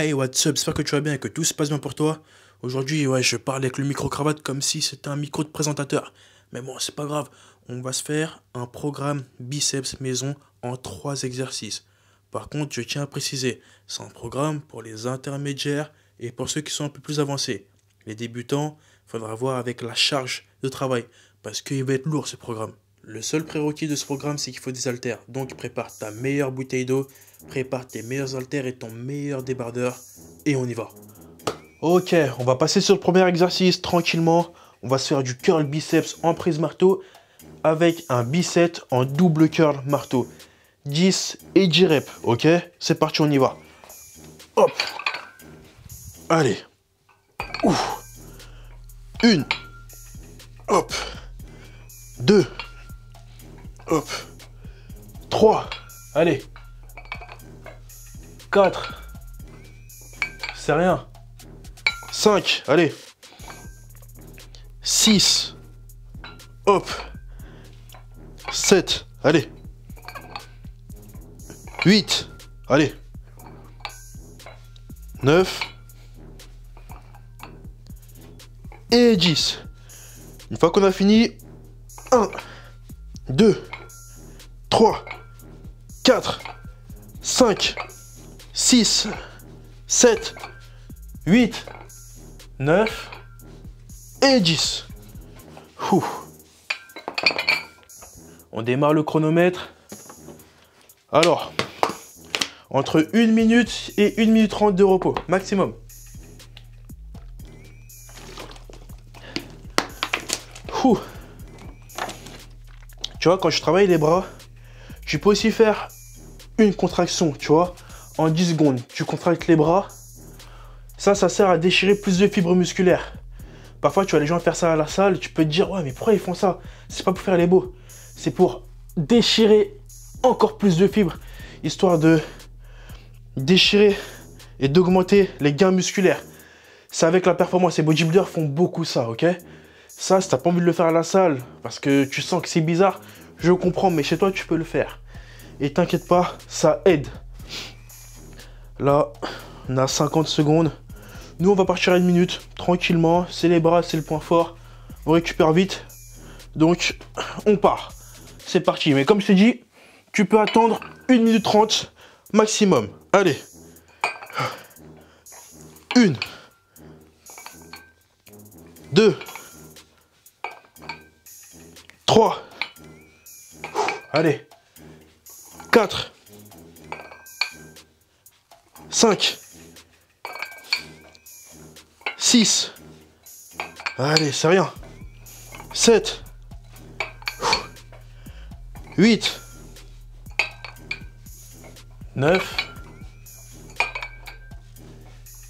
Hey, what's up? J'espère que tu vas bien et que tout se passe bien pour toi. Aujourd'hui, ouais, je parle avec le micro-cravate comme si c'était un micro de présentateur. Mais bon, c'est pas grave. On va se faire un programme biceps maison en trois exercices. Par contre, je tiens à préciser, c'est un programme pour les intermédiaires et pour ceux qui sont un peu plus avancés. Les débutants, faudra voir avec la charge de travail parce qu'il va être lourd ce programme. Le seul prérequis de ce programme, c'est qu'il faut des haltères. Donc prépare ta meilleure bouteille d'eau, prépare tes meilleurs haltères et ton meilleur débardeur et on y va. Ok, on va passer sur le premier exercice tranquillement. On va se faire du curl biceps en prise marteau avec un bicep en double curl marteau. 10 et 10 reps, ok? C'est parti, on y va. Hop. Allez. Ouf. Une. Hop. Deux. Hop. 3. Allez. 4. C'est rien. 5. Allez. 6. Hop. 7. Allez. 8. Allez. 9. Et 10. Une fois qu'on a fini, 1, 2, 3, 4, 5, 6, 7, 8, 9 et 10. On démarre le chronomètre. Alors, entre 1 minute et 1 minute 30 de repos, maximum. Tu vois, quand je travaille les bras, tu peux aussi faire une contraction, tu vois, en 10 secondes. Tu contractes les bras. Ça, ça sert à déchirer plus de fibres musculaires. Parfois, tu vois les gens faire ça à la salle, tu peux te dire, ouais, mais pourquoi ils font ça? C'est pas pour faire les beaux. C'est pour déchirer encore plus de fibres, histoire de déchirer et d'augmenter les gains musculaires. C'est avec la performance. Les bodybuilders font beaucoup ça, ok? Ça, si t'as pas envie de le faire à la salle, parce que tu sens que c'est bizarre, je comprends, mais chez toi, tu peux le faire. Et t'inquiète pas, ça aide. Là, on a 50 secondes. Nous, on va partir à une minute, tranquillement. C'est les bras, c'est le point fort. On récupère vite. Donc, on part. C'est parti. Mais comme je t'ai dit, tu peux attendre 1 minute 30 maximum. Allez. Une. Deux. 3. Allez. 4. 5. 6. Allez, c'est rien. 7. 8. 9.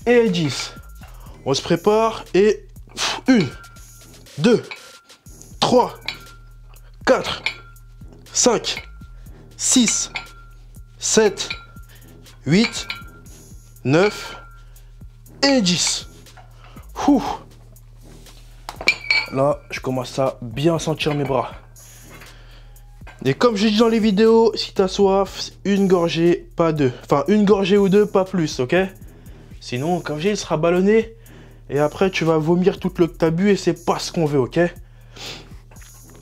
Et 10. On se prépare et 1, 2, 3, 4, 5, 6, 7, 8, 9 et 10. Là, je commence à bien sentir mes bras. Et comme j'ai dit dans les vidéos, si t'as soif, une gorgée, pas deux. Enfin, une gorgée ou deux, pas plus, ok? Sinon, comme j'ai, il sera ballonné. Et après, tu vas vomir tout le que t'as bu et c'est pas ce qu'on veut, ok?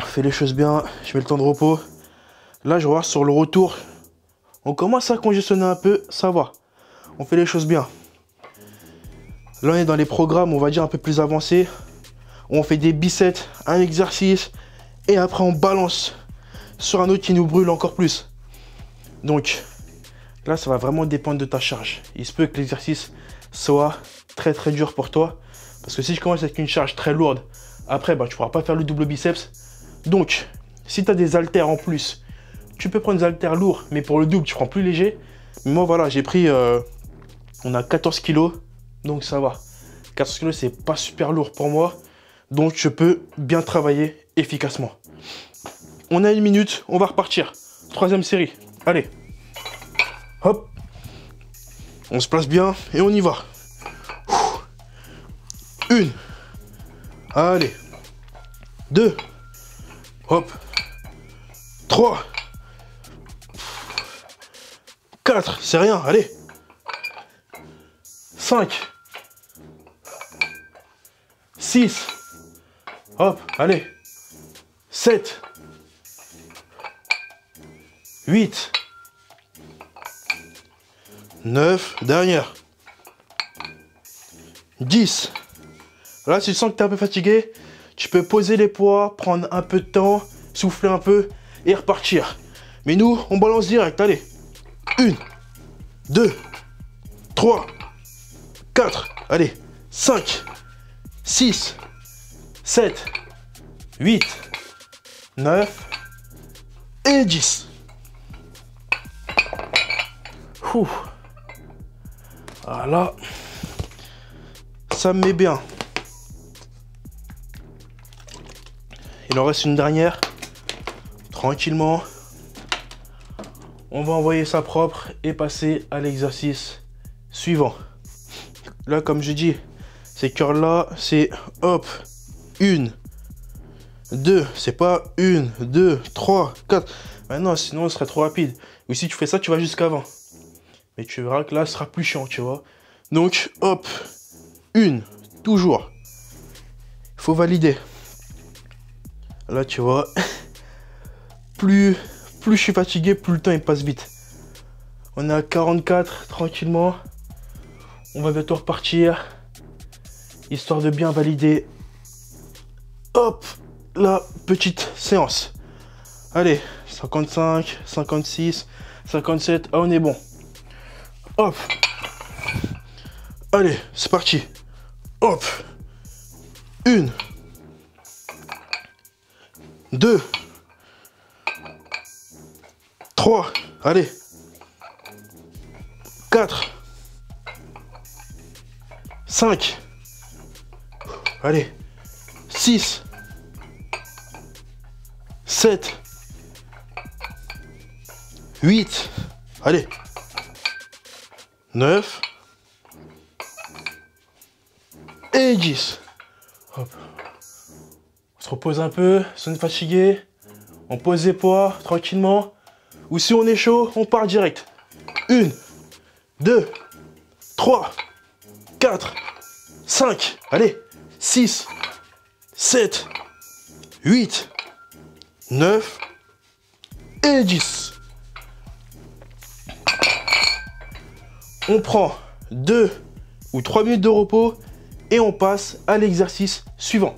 Fais les choses bien, je mets le temps de repos. Là, je voir sur le retour. On commence à congestionner un peu, ça va. On fait les choses bien. Là, on est dans les programmes, on va dire, un peu plus avancés. On fait des biceps, un exercice, et après on balance sur un autre qui nous brûle encore plus. Donc, là, ça va vraiment dépendre de ta charge. Il se peut que l'exercice soit très très dur pour toi. Parce que si je commence avec une charge très lourde, après, bah, tu ne pourras pas faire le double biceps. Donc, si tu as des haltères en plus, tu peux prendre des haltères lourds, mais pour le double, tu prends plus léger. Mais moi, voilà, j'ai pris... Euh, on a 14 kilos, donc ça va. 14 kilos, c'est pas super lourd pour moi. Donc, je peux bien travailler efficacement. On a une minute, on va repartir. Troisième série. Allez. Hop. On se place bien et on y va. Une. Allez. Deux. Hop. 3. 4. C'est rien. Allez. 5, 6, hop, allez, 7, 8, 9, dernière, 10. Là, si tu sens que tu es un peu fatigué, tu peux poser les poids, prendre un peu de temps, souffler un peu et repartir. Mais nous, on balance direct, allez. 1, 2, 3, 4, allez, 5, 6, 7, 8, 9 et 10. Voilà. Ça me met bien. Il en reste une dernière. Tranquillement. On va envoyer ça propre et passer à l'exercice suivant. Là, comme je dis, ces curls-là, c'est hop, une, deux, c'est pas une, deux, trois, quatre. Maintenant, sinon, ce serait trop rapide. Ou si tu fais ça, tu vas jusqu'avant. Mais tu verras que là, ce sera plus chiant, tu vois. Donc, hop, une, toujours. Il faut valider. Là, tu vois, plus, plus je suis fatigué, plus le temps il passe vite. On est à 44, tranquillement. On va bientôt repartir. Histoire de bien valider. Hop, la petite séance. Allez, 55, 56, 57. Ah, on est bon. Hop. Allez, c'est parti. Hop. Une. Deux. Trois. Allez. Quatre. 5. Allez. 6. 7. 8. Allez. 9. Et 10. Hop. On se repose un peu, si on est fatigué, on pose les poids tranquillement. Ou si on est chaud, on part direct. 1, 2, 3, 4, 5, allez, 6, 7, 8, 9 et 10. On prend 2 ou 3 minutes de repos et on passe à l'exercice suivant.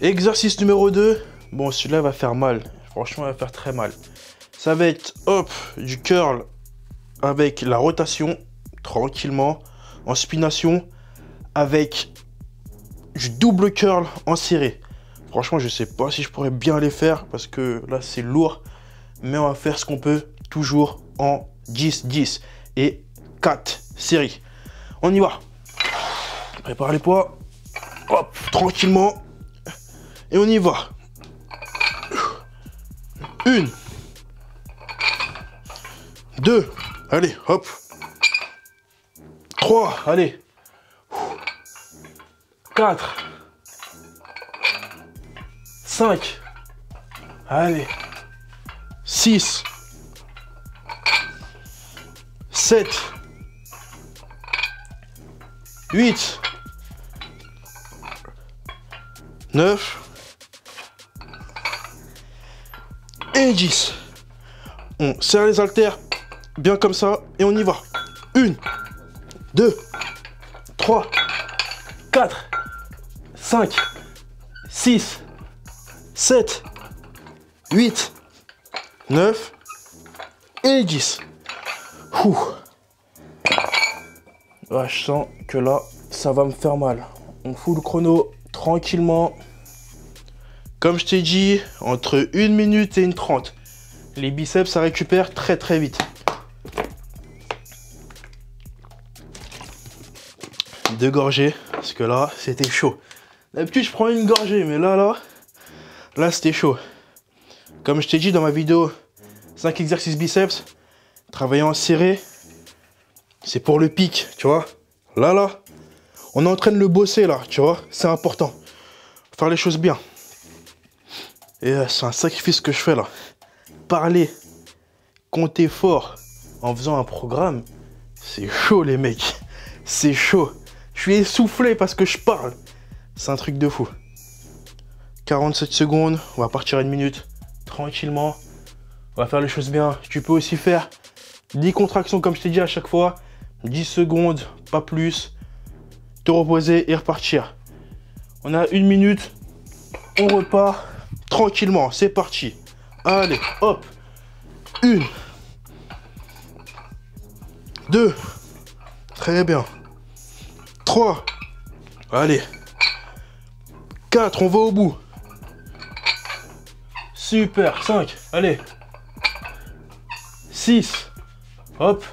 Exercice numéro 2. Bon, celui-là va faire mal. Franchement, il va faire très mal. Ça va être, hop, du curl avec la rotation, tranquillement, en spination, avec du double curl en serré. Franchement, je sais pas si je pourrais bien les faire parce que là, c'est lourd. Mais on va faire ce qu'on peut, toujours en 10-10 et 4 séries. On y va. Prépare les poids. Hop, tranquillement. Et on y va. Une. Deux. Allez, hop. Trois. Allez. Quatre. Cinq. Allez. Six. Sept. Huit. Neuf. Et 10. On serre les haltères bien comme ça et on y va. Une, deux, trois, quatre, cinq, six, sept, huit, neuf et 10. je sens que là, ça va me faire mal. On fout le chrono tranquillement. Comme je t'ai dit, entre une minute et une trente. Les biceps, ça récupère très très vite. Deux gorgées, parce que là, c'était chaud. D'habitude, je prends une gorgée, mais là, là, là, c'était chaud. Comme je t'ai dit dans ma vidéo 5 exercices biceps, travailler en serré, c'est pour le pic, tu vois. Là, là, on est en train de le bosser, là, tu vois. C'est important. Faire les choses bien. Et euh, c'est un sacrifice que je fais, là parler, compter fort en faisant un programme, c'est chaud les mecs. C'est chaud. Je suis essoufflé parce que je parle. C'est un truc de fou. 47 secondes, on va partir une minute. Tranquillement. On va faire les choses bien. Tu peux aussi faire 10 contractions comme je t'ai dit à chaque fois. 10 secondes, pas plus. Te reposer et repartir. On a une minute. On repart tranquillement. C'est parti. Allez, hop. Une. Deux. Très bien. Trois. Allez. Quatre, on va au bout. Super. Cinq. Allez. Six. Hop.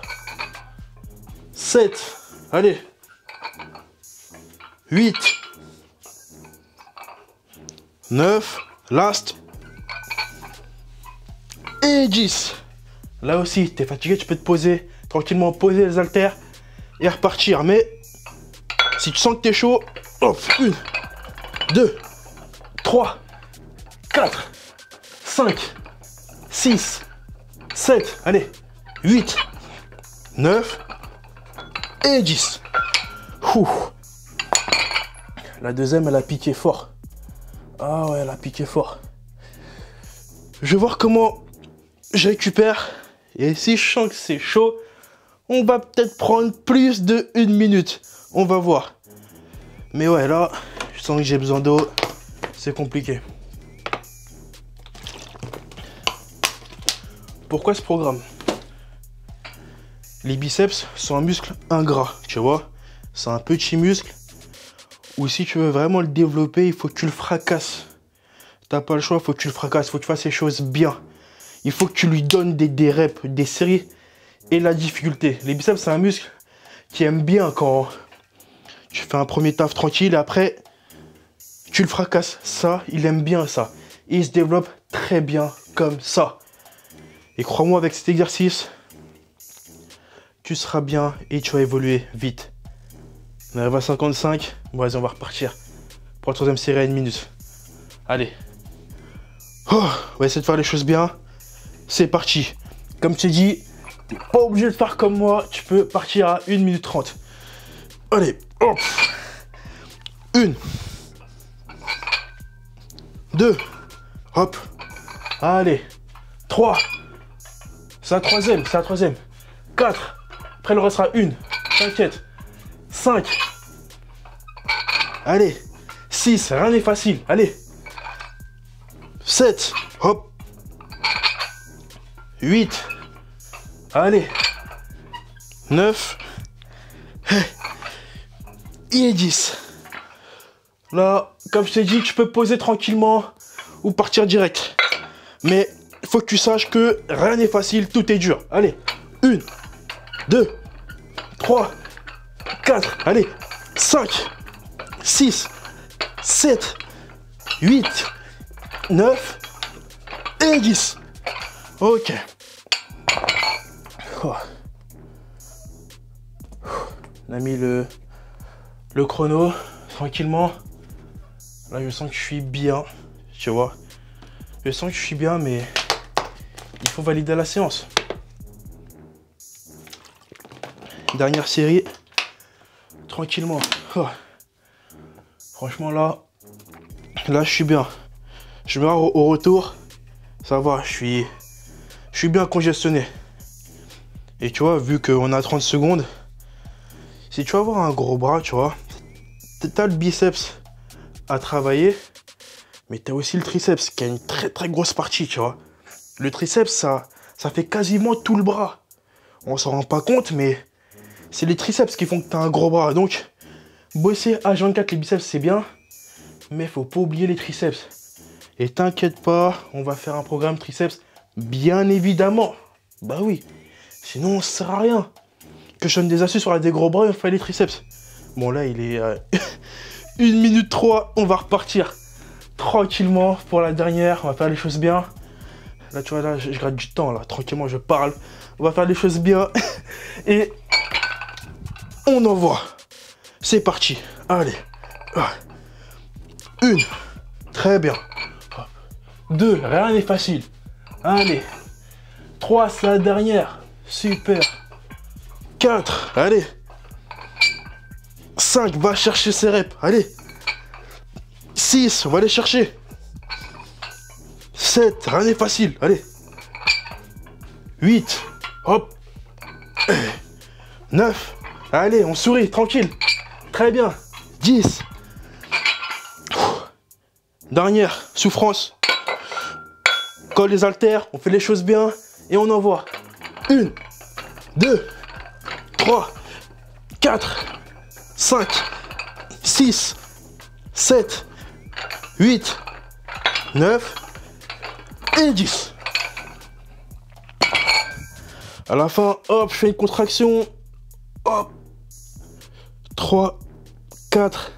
Sept. Allez. Huit. 9, last. Et 10. Là aussi, tu es fatigué, tu peux te poser, tranquillement poser les haltères et repartir. Mais si tu sens que tu es chaud, hop, 1, 2, 3, 4, 5, 6, 7, allez, 8, 9 et 10. La deuxième, elle a piqué fort. Ah ouais, elle a piqué fort. Je vais voir comment je récupère. Et si je sens que c'est chaud, on va peut-être prendre plus de une minute. On va voir. Mais ouais, là, que j'ai besoin d'eau. C'est compliqué. Pourquoi ce programme? Les biceps sont un muscle ingrat, tu vois? C'est un petit muscle ou si tu veux vraiment le développer, il faut que tu le fracasses. T'as pas le choix, faut que tu le fracasses, faut que tu fasses les choses bien. Il faut que tu lui donnes des, des reps, des séries et la difficulté. Les biceps, c'est un muscle qui aime bien quand tu fais un premier taf tranquille après, tu le fracasses. Ça, il aime bien ça. il se développe très bien comme ça. Et crois-moi, avec cet exercice, tu seras bien et tu vas évoluer vite. On arrive à 55. Bon, vas-y, on va repartir pour la troisième série à une minute. Allez. Oh, on va essayer de faire les choses bien. C'est parti. Comme je t'ai dit, pas obligé de faire comme moi. Tu peux partir à 1 minute 30. Allez. Une. Deux. Hop. Allez. Trois. C'est la troisième, c'est la troisième. Quatre. Après, il restera une. T'inquiète. 5. Allez. 6. Rien n'est facile. Allez. 7. Hop. 8. Allez. 9. Et 10. Comme je t'ai dit, tu peux poser tranquillement ou partir direct. Mais il faut que tu saches que rien n'est facile, tout est dur. Allez. 1, 2, 3, 4, allez, 5, 6, 7, 8, 9 et 10. Ok. Oh. On a mis le, le chrono tranquillement. Là, je sens que je suis bien, tu vois. Je sens que je suis bien, mais il faut valider la séance. Dernière série tranquillement. Oh. Franchement, là, là, je suis bien. Je me au, au retour. Ça va, je suis, je suis bien congestionné. Et tu vois, vu qu'on a 30 secondes, si tu vas avoir un gros bras, tu vois, t'as le biceps à travailler, mais t'as aussi le triceps qui a une très très grosse partie, tu vois. Le triceps, ça, ça fait quasiment tout le bras. On s'en rend pas compte, mais c'est les triceps qui font que tu un gros bras. Donc, bosser H24 les biceps, c'est bien. Mais faut pas oublier les triceps. Et t'inquiète pas, on va faire un programme triceps, bien évidemment. Bah oui, sinon ça sert à rien. Que je donne des astuces sur la des gros bras, il faut les triceps. Bon là, il est 1 minute 3, on va repartir tranquillement pour la dernière. On va faire les choses bien. Là, tu vois, là, je, garde du temps, là. Tranquillement, je parle. On va faire les choses bien. Et on envoie. C'est parti. Allez. Une. Très bien. Deux. Rien n'est facile. Allez. Trois, c'est la dernière. Super. Quatre. Allez. 5, va chercher ses reps. Allez. 6, on va aller chercher. 7, rien n'est facile. Allez. 8, hop. 9, allez, on sourit, tranquille. Très bien. 10. Dernière, souffrance. Colle les haltères, on fait les choses bien et on envoie. 1, 2, 3, 4, 5, 6, 7, 8, 9 et 10. À la fin, hop, je fais une contraction. Hop. 3, 4,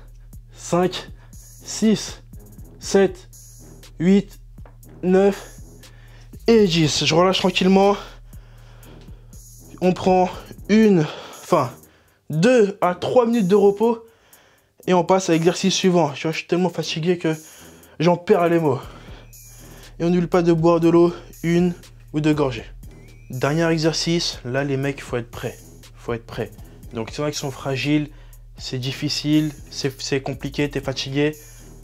5, 6, 7, 8, 9 et 10. Je relâche tranquillement. On prend une, enfin, 2 à 3 minutes de repos. Et on passe à l'exercice suivant. Je suis tellement fatigué que j'en perds les mots. Et on n'oublie pas de boire de l'eau, une ou deux gorgées. Dernier exercice, là les mecs, il faut être prêt. faut être prêt. Donc c'est vrai qu'ils sont fragiles, c'est difficile, c'est compliqué, t'es fatigué.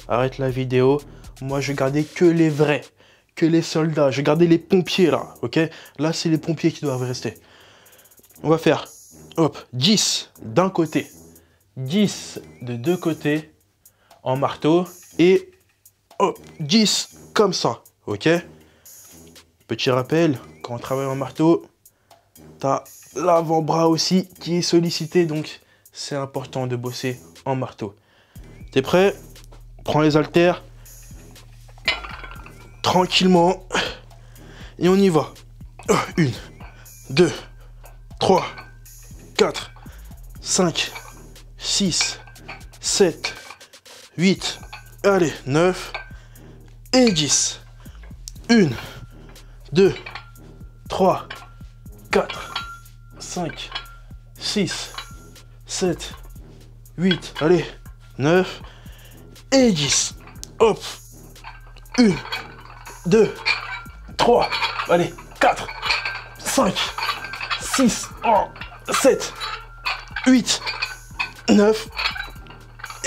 Arrête la vidéo. Moi, je gardais que les vrais, que les soldats. Je gardais les pompiers là, ok? Là, c'est les pompiers qui doivent rester. On va faire, hop, 10 d'un côté, 10 de deux côtés en marteau et hop, 10 comme ça, ok? Petit rappel, quand on travaille en marteau, t'as l'avant-bras aussi qui est sollicité, donc c'est important de bosser en marteau. T'es prêt? Prends les haltères. Tranquillement. Et on y va. Une, deux, trois, quatre, cinq, six, sept, huit, allez, neuf et dix. Une, deux, trois, quatre, cinq, six, 7, 8, allez, 9 et 10. Hop. 1, 2, 3, allez, 4, 5, 6, 7, 8, 9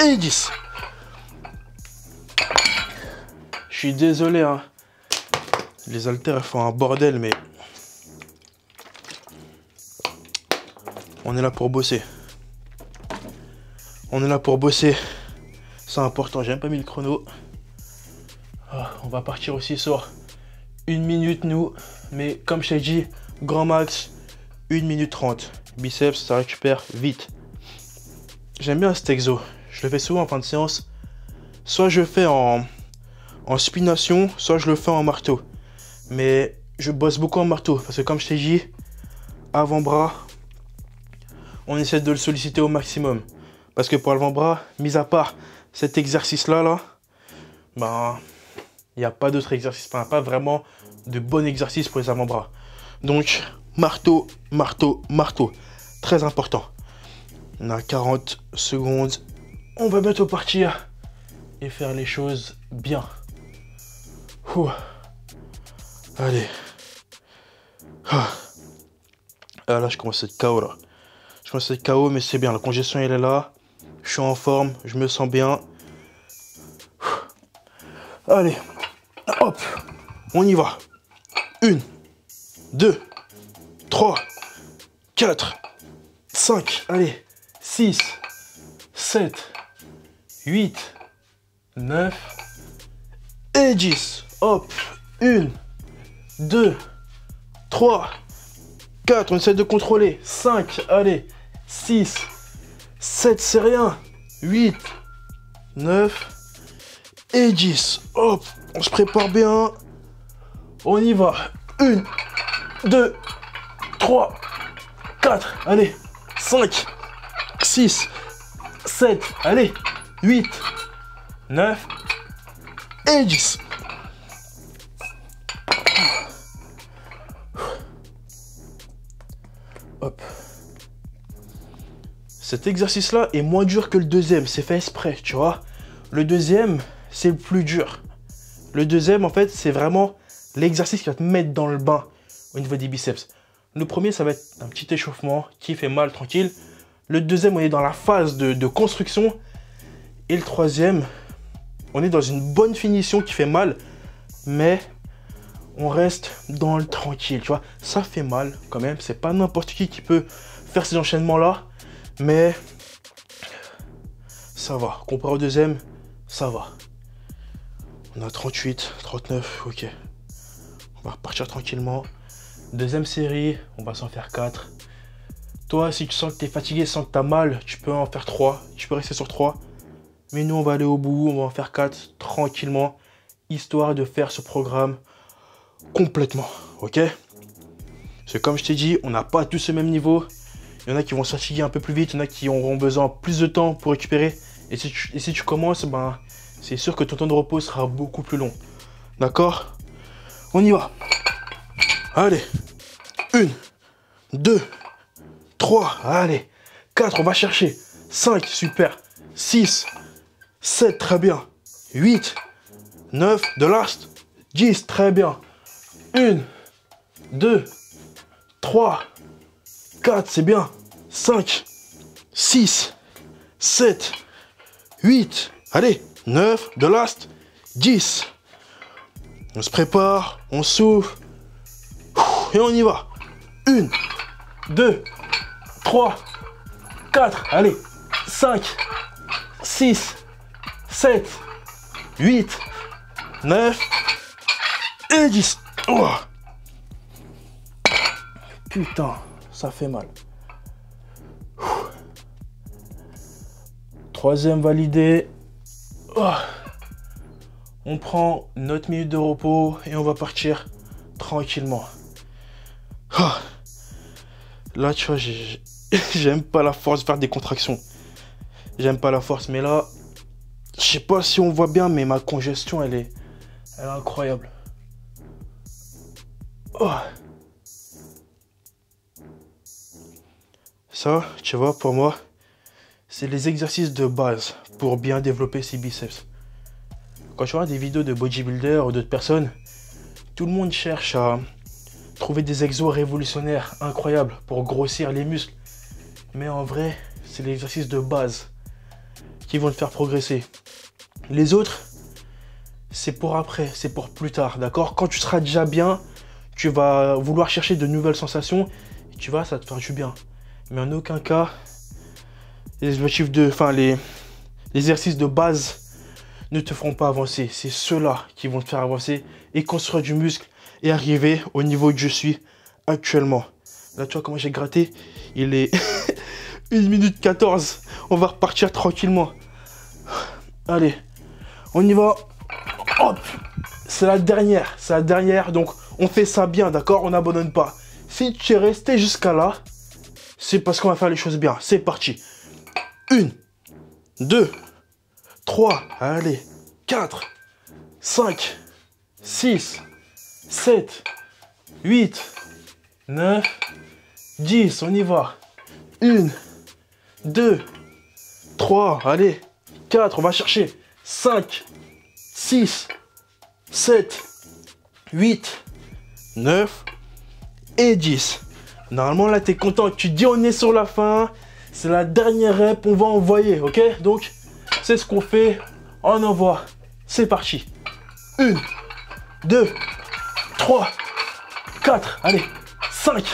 et 10. Je suis désolé, hein. Les haltères font un bordel, mais on est là pour bosser. On est là pour bosser. C'est important. J'ai même pas mis le chrono. Ah, on va partir aussi sur une minute, nous. Mais comme je t'ai dit, grand max, 1 minute 30. Biceps, ça récupère vite. J'aime bien cet exo. Je le fais souvent en fin de séance. Soit je le fais en, en spination, soit je le fais en marteau. Mais je bosse beaucoup en marteau. Parce que comme je t'ai dit, avant-bras, on essaie de le solliciter au maximum. Parce que pour l'avant-bras, mis à part cet exercice-là, là, ben, il n'y a pas d'autre exercice. Pas vraiment de bon exercice pour les avant-bras. Donc, marteau, marteau, marteau. Très important. On a 40 secondes. On va bientôt partir et faire les choses bien. Allez. Ah. ah. là, je commence à être KO là. Je commence à être KO, mais c'est bien. La congestion, elle est là. Je suis en forme, je me sens bien. Allez, hop, on y va. Une, deux, trois, quatre, cinq, allez, six, sept, huit, neuf et dix. Hop, une, deux, trois, quatre, on essaie de contrôler. Cinq, allez, six, 7, c'est rien. 8, 9 et 10. Hop, on se prépare bien. On y va. 1, 2, 3, 4, allez, 5, 6, 7, allez, 8, 9 et 10. Hop. Cet exercice-là est moins dur que le deuxième, c'est fait exprès, tu vois. Le deuxième, c'est le plus dur. Le deuxième, en fait, c'est vraiment l'exercice qui va te mettre dans le bain au niveau des biceps. Le premier, ça va être un petit échauffement qui fait mal, tranquille. Le deuxième, on est dans la phase de, construction. Et le troisième, on est dans une bonne finition qui fait mal. Mais on reste dans le tranquille, tu vois. Ça fait mal quand même. C'est pas n'importe qui qui peut faire ces enchaînements-là. Mais ça va. Comparé au deuxième, ça va. On a 38, 39, ok. On va repartir tranquillement. Deuxième série, on va s'en faire 4. Toi, si tu sens que tu es fatigué, sens que tu as mal, tu peux en faire 3. Tu peux rester sur 3. Mais nous, on va aller au bout, on va en faire 4 tranquillement, histoire de faire ce programme complètement, ok? C'est comme je t'ai dit, on n'a pas tous ce même niveau. Il y en a qui vont se fatiguer un peu plus vite, il y en a qui auront besoin plus de temps pour récupérer. Et si tu, et si tu commences, ben, c'est sûr que ton temps de repos sera beaucoup plus long. D'accord? On y va. Allez. Une, deux, trois, allez. Quatre, on va chercher. Cinq, super. Six, sept, très bien. Huit, neuf, de last. Dix, très bien. Une, deux, trois, quatre, c'est bien. Cinq, six, sept, huit, allez. 9, de last, 10. On se prépare, on souffle. Et on y va. 1, 2, 3, 4, allez, 5, 6, 7, 8, 9 et 10. Putain, ça fait mal. Troisième validé. On prend notre minute de repos et on va partir tranquillement. Là, tu vois, j'aime pas la force de faire des contractions. J'aime pas la force, mais là, je sais pas si on voit bien, mais ma congestion, elle est, incroyable. Oh. Ça, tu vois, pour moi, c'est les exercices de base pour bien développer ses biceps. Quand tu vois des vidéos de bodybuilders ou d'autres personnes, tout le monde cherche à trouver des exos révolutionnaires incroyables pour grossir les muscles. Mais en vrai, c'est l'exercice de base qui vont te faire progresser. Les autres, c'est pour après, c'est pour plus tard, d'accord? Quand tu seras déjà bien, tu vas vouloir chercher de nouvelles sensations tu vas, ça te faire du bien. Mais en aucun cas, les objectifs de, enfin les, exercices de base ne te feront pas avancer. C'est ceux-là qui vont te faire avancer et construire du muscle et arriver au niveau que je suis actuellement. Là, tu vois comment j'ai gratté Il est 1 minute 14. On va repartir tranquillement. Allez, on y va. Hop C'est la dernière. C'est la dernière. Donc, on fait ça bien, d'accord? On n'abandonne pas. Si tu es resté jusqu'à là, c'est parce qu'on va faire les choses bien. C'est parti. 1, 2, 3, allez, 4, 5, 6, 7, 8, 9, 10, on y va. 1, 2, 3, allez, 4, on va chercher. 5, 6, 7, 8, 9 et 10. Normalement, là, tu es content. Tu dis on est sur la fin. C'est la dernière rep, on va envoyer, ok? Donc, c'est ce qu'on fait, on envoie. C'est parti. Une, deux, trois, quatre, allez, cinq,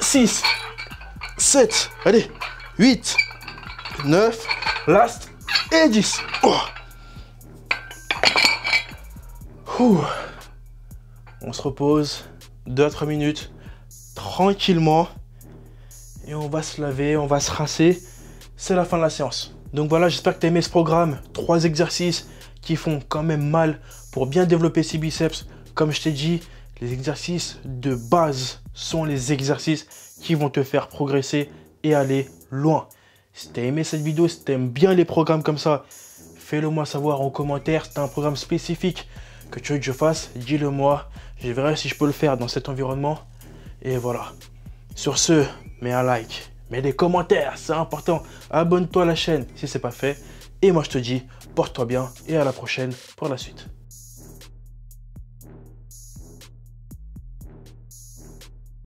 six, sept, allez, huit, neuf, last et dix. On se repose 2 minutes tranquillement et on va se laver, on va se rincer. C'est la fin de la séance. Donc voilà, j'espère que tu as aimé ce programme. Trois exercices qui font quand même mal pour bien développer ses biceps. Comme je t'ai dit, les exercices de base sont les exercices qui vont te faire progresser et aller loin. Si tu as aimé cette vidéo, si tu aimes bien les programmes comme ça, fais-le moi savoir en commentaire. Si tu as un programme spécifique que tu veux que je fasse, dis-le moi. Je verrai si je peux le faire dans cet environnement. Et voilà. Sur ce, mets un like, mets des commentaires, c'est important. Abonne-toi à la chaîne si ce n'est pas fait. Et moi je te dis, porte-toi bien et à la prochaine pour la suite.